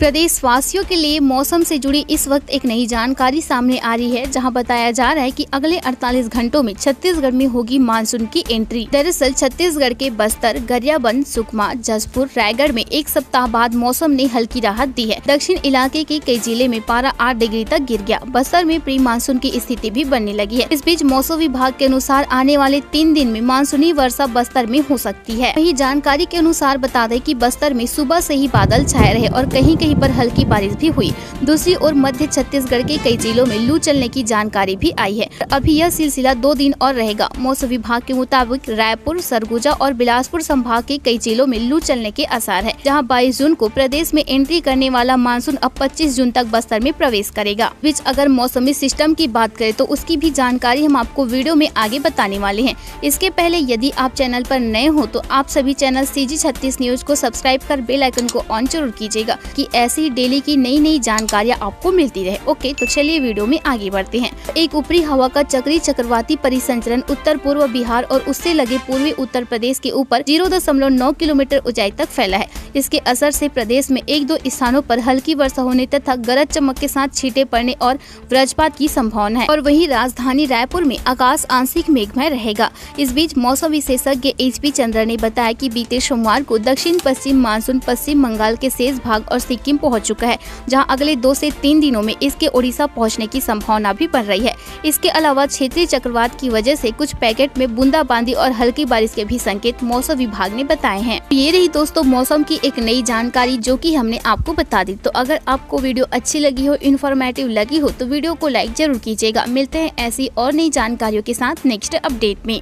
प्रदेश वासियों के लिए मौसम से जुड़ी इस वक्त एक नई जानकारी सामने आ रही है, जहाँ बताया जा रहा है कि अगले 48 घंटों में छत्तीसगढ़ में होगी मानसून की एंट्री। दरअसल छत्तीसगढ़ के बस्तर, गरियाबंद, सुकमा, जसपुर, रायगढ़ में एक सप्ताह बाद मौसम ने हल्की राहत दी है। दक्षिण इलाके के कई ज़िले में पारा आठ डिग्री तक गिर गया। बस्तर में प्री मानसून की स्थिति भी बनने लगी है। इस बीच मौसम विभाग के अनुसार आने वाले तीन दिन में मानसूनी वर्षा बस्तर में हो सकती है। वही जानकारी के अनुसार बता दें की बस्तर में सुबह ऐसी ही बादल छाए रहे और कहीं कहीं पर हल्की बारिश भी हुई। दूसरी ओर मध्य छत्तीसगढ़ के कई जिलों में लू चलने की जानकारी भी आई है। अभी यह सिलसिला दो दिन और रहेगा। मौसम विभाग के मुताबिक रायपुर, सरगुजा और बिलासपुर संभाग के कई जिलों में लू चलने के आसार है, जहाँ बाईस जून को प्रदेश में एंट्री करने वाला मानसून अब 25 जून तक बस्तर में प्रवेश करेगा। बीच अगर मौसमी सिस्टम की बात करें तो उसकी भी जानकारी हम आपको वीडियो में आगे बताने वाले हैं। इसके पहले यदि आप चैनल पर नए हो तो आप सभी चैनल सी जी छत्तीस न्यूज़ को सब्सक्राइब कर बेल आइकन को ऑन ज़रूर कीजिएगा की ऐसी डेली की नई नई जानकारियाँ आपको मिलती रहे। ओके तो चलिए वीडियो में आगे बढ़ते हैं। एक ऊपरी हवा का चक्री चक्रवाती परिसंचरण उत्तर पूर्व बिहार और उससे लगे पूर्वी उत्तर प्रदेश के ऊपर ज़ीरो दशमलव नौ किलोमीटर ऊंचाई तक फैला है। इसके असर से प्रदेश में एक दो स्थानों पर हल्की वर्षा होने तथा गरज चमक के साथ छीटे पड़ने और वज्रपात की संभावना है। और वहीं राजधानी रायपुर में आकाश आंशिक मेघमय रहेगा। इस बीच मौसम विशेषज्ञ एच पी चंद्र ने बताया कि बीते सोमवार को दक्षिण पश्चिम मानसून पश्चिम बंगाल के शेष भाग और सिक्किम पहुँच चुका है, जहाँ अगले दो से तीन दिनों में इसके ओडिशा पहुँचने की संभावना भी बन रही है। इसके अलावा क्षेत्रीय चक्रवात की वजह से कुछ पैकेट में बूंदाबांदी और हल्की बारिश के भी संकेत मौसम विभाग ने बताए हैं। ये रही दोस्तों मौसम की एक नई जानकारी जो की हमने आपको बता दी। तो अगर आपको वीडियो अच्छी लगी हो इन्फॉर्मेटिव लगी हो तो वीडियो को लाइक ज़रूर कीजिएगा। मिलते हैं ऐसी और नई जानकारियों के साथ नेक्स्ट अपडेट में।